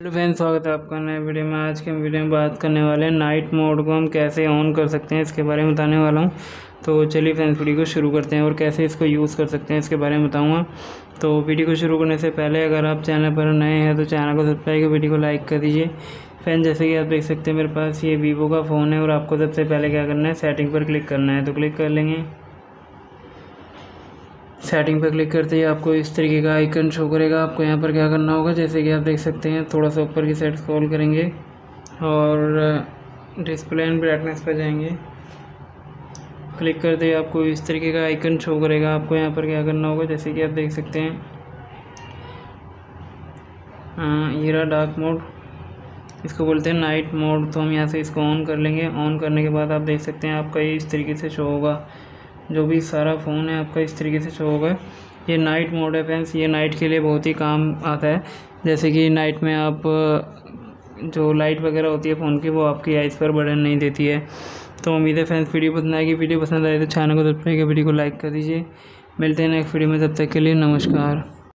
Hello friends, स्वागत है आपका नए वीडियो में। आज के वीडियो में बात करने वाले हैं नाइट मोड को हम कैसे ऑन कर सकते हैं, इसके बारे में बताने वाला हूँ। तो चलिए फ्रेंड्स, वीडियो को शुरू करते हैं और कैसे इसको यूज़ कर सकते हैं, इसके बारे में बताऊँगा। तो वीडियो को शुरू करने से पहले अगर आप चैनल पर नए हैं तो चैनल को सब्सक्राइब कर वीडियो को लाइक कर दीजिए। फ्रेंड जैसे कि आप देख सकते हैं, मेरे पास ये वीवो का फ़ोन है और आपको सबसे पहले क्या करना है सेटिंग पर क्लिक करना है। तो क्लिक कर लेंगे। सेटिंग पर क्लिक करते ही आपको इस तरीके का आइकन शो करेगा। आपको यहाँ पर क्या करना होगा? जैसे कि आप देख सकते हैं, थोड़ा सा ऊपर की साइड स्क्रॉल करेंगे और डिस्प्ले एंड ब्राइटनेस पर जाएँगे। क्लिक करते ही आपको इस तरीके का आइकन शो करेगा। आपको यहाँ पर क्या करना होगा? जैसे कि आप देख सकते हैं ये रहा डार्क मोड इसको बोलते हैं नाइट मोड तो हम यहाँ से इसको ऑन कर लेंगे। ऑन करने के बाद आप देख सकते हैं, आपका ये इस तरीके से शो होगा। जो भी सारा फ़ोन है आपका इस तरीके से शो होगा। ये नाइट मोड है फ्रेंड्स ये नाइट के लिए बहुत ही काम आता है। जैसे कि नाइट में आप, जो लाइट वगैरह होती है फ़ोन की, वो आपकी आइज़ पर बर्डन नहीं देती है। तो उम्मीद है फ्रेंड्स वीडियो पसंद आएगी। वीडियो पसंद आए तो चैनल को सब्सक्राइब वीडियो को लाइक कर दीजिए। मिलते हैं नेक्स्ट वीडियो में, तब तक के लिए नमस्कार।